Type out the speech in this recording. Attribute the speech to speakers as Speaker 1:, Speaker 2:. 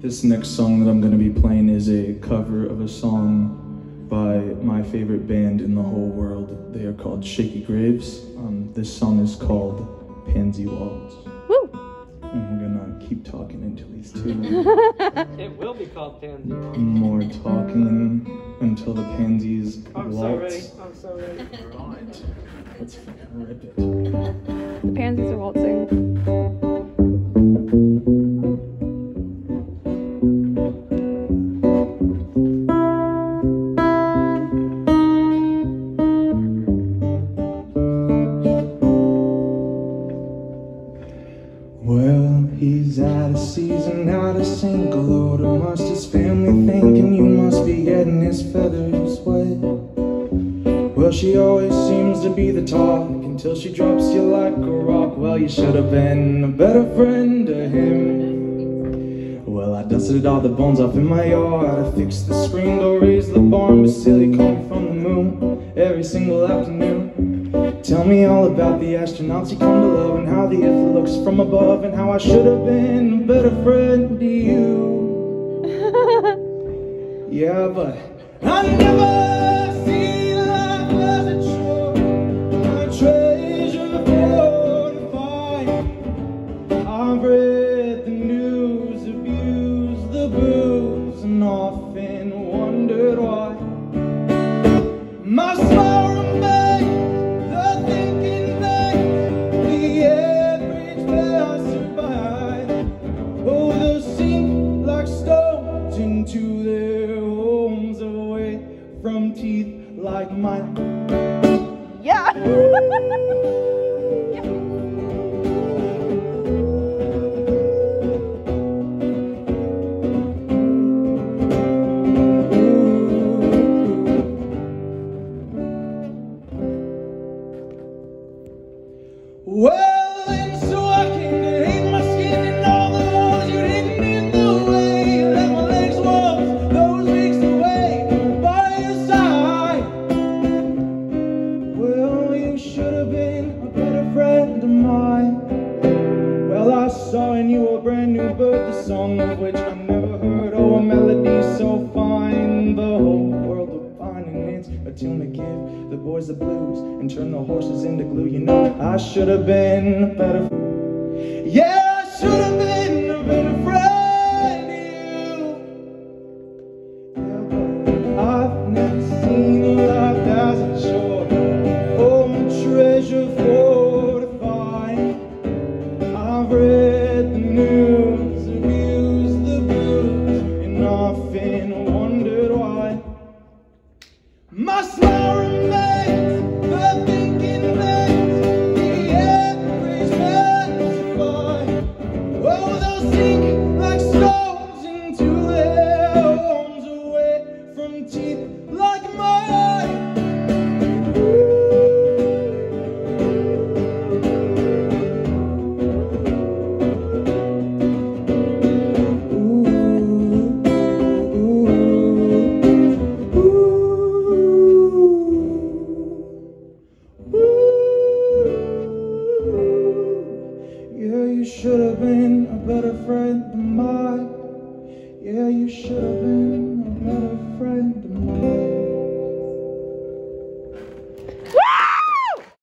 Speaker 1: This next song that I'm going to be playing is a cover of a song by my favorite band in the whole world. They are called Shakey Graves. Um, this song is called Pansy Waltz.
Speaker 2: Woo!
Speaker 1: And we're going to keep talking until these two
Speaker 3: It will be called Pansy.
Speaker 1: more talking until the pansies
Speaker 3: I'm
Speaker 1: waltz.
Speaker 3: so ready. I'm so ready.
Speaker 1: Right. Let's fucking rip it.
Speaker 2: The pansies are waltzing.
Speaker 1: Out of season, sync. A load of must his family thinking you must be getting his feathers wet. Well, she always seems to be the talk until she drops you like a rock. Well, you should have been a better friend to him. Well, I dusted all the bones off in my yard. I fixed the screen door, raised the barn, but still he come from the moon every single afternoon. Tell me all about the astronauts you come to love and how the earth looks from above and how I should have been a better friend to you. Yeah, but I never seen life as it should. A treasure fortified. I've read the Oh, they'll sink like stones into their homes away from teeth like mine.
Speaker 2: Yeah!
Speaker 1: new bird, the song of which I never heard. Oh, a melody so fine, the whole world would find and it's a tune to give the boys the blues and turn the horses into glue. You know, I should have been a better. Yeah, I should have been a better friend to you. Yeah, but I've never My you should have been a better friend of.